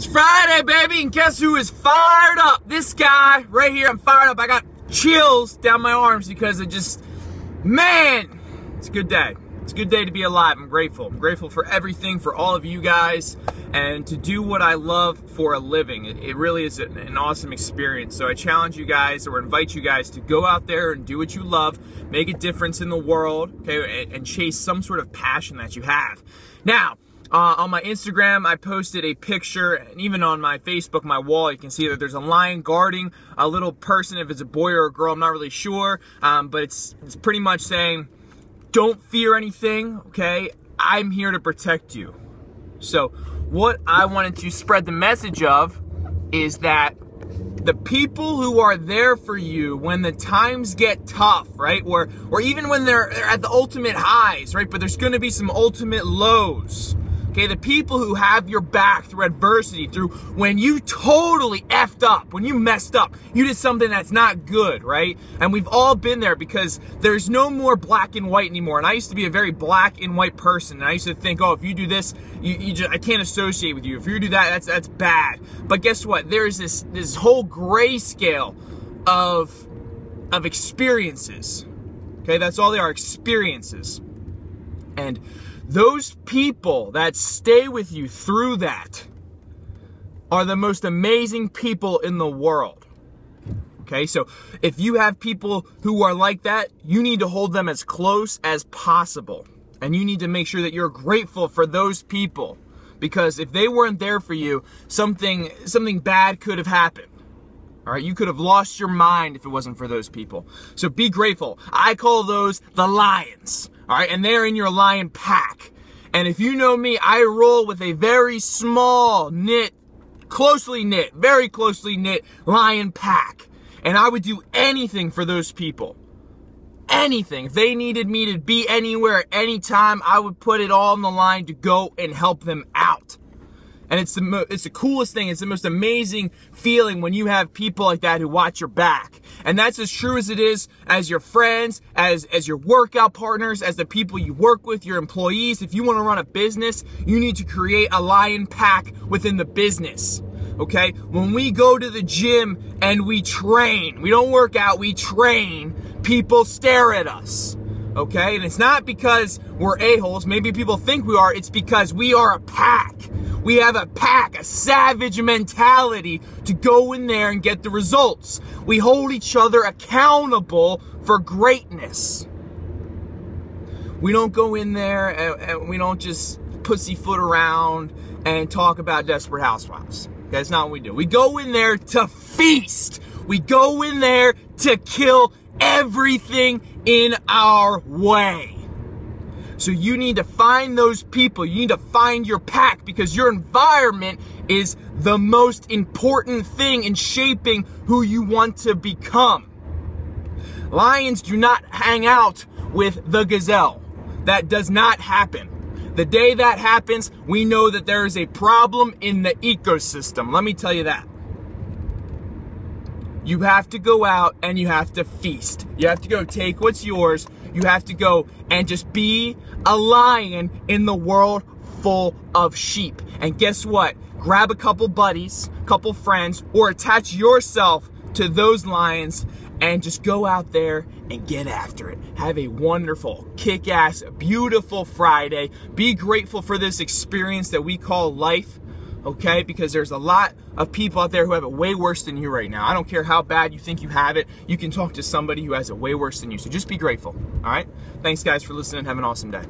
It's Friday, baby, and guess who is fired up? This guy right here. I'm fired up. I got chills down my arms because it just, man, it's a good day. It's a good day to be alive. I'm grateful. I'm grateful for everything, for all of you guys, and to do what I love for a living. It, it really is an, an awesome experience. So I challenge you guys or invite you guys to go out there and do what you love, make a difference in the world, okay, and, and chase some sort of passion that you have. Now, uh, on my Instagram, I posted a picture, and even on my Facebook, my wall, you can see that there's a lion guarding a little person. If it's a boy or a girl, I'm not really sure, um, but it's it's pretty much saying, "Don't fear anything." Okay, I'm here to protect you. So, what I wanted to spread the message of is that the people who are there for you when the times get tough, right? Or or even when they're, they're at the ultimate highs, right? But there's going to be some ultimate lows. Okay, the people who have your back through adversity, through when you totally effed up, when you messed up, you did something that's not good, right? And we've all been there because there's no more black and white anymore. And I used to be a very black and white person. And I used to think, oh, if you do this, you, you just, I can't associate with you. If you do that, that's that's bad. But guess what? There's this this whole grayscale of of experiences. Okay, that's all they are, experiences. And those people that stay with you through that are the most amazing people in the world. Okay, so if you have people who are like that, you need to hold them as close as possible. And you need to make sure that you're grateful for those people. Because if they weren't there for you, something something bad could have happened. All right, you could have lost your mind if it wasn't for those people. So be grateful. I call those the lions. All right, and they're in your lion pack. And if you know me, I roll with a very small knit, closely knit, very closely knit lion pack. And I would do anything for those people. Anything. If they needed me to be anywhere at any time, I would put it all on the line to go and help them out. And it's the mo- it's the coolest thing. It's the most amazing feeling when you have people like that who watch your back. And that's as true as it is as your friends, as as your workout partners, as the people you work with, your employees. If you want to run a business, you need to create a lion pack within the business. Okay? When we go to the gym and we train, we don't work out, we train, people stare at us. Okay? And it's not because we're a-holes. Maybe people think we are. It's because we are a pack. We have a pack, a savage mentality to go in there and get the results. We hold each other accountable for greatness. We don't go in there and, and we don't just pussyfoot around and talk about Desperate Housewives. That's not what we do. We go in there to feast. We go in there to kill everything in our way. So you need to find those people. You need to find your pack because your environment is the most important thing in shaping who you want to become. Lions do not hang out with the gazelle. That does not happen. The day that happens, we know that there is a problem in the ecosystem. Let me tell you that. You have to go out and you have to feast. You have to go take what's yours. You have to go and just be a lion in the world full of sheep. And guess what? Grab a couple buddies, couple friends, or attach yourself to those lions and just go out there and get after it. Have a wonderful, kick ass, beautiful Friday. Be grateful for this experience that we call life okay? Because there's a lot of people out there who have it way worse than you right now. I don't care how bad you think you have it, you can talk to somebody who has it way worse than you. So just be grateful, all right? Thanks, guys, for listening. Have an awesome day.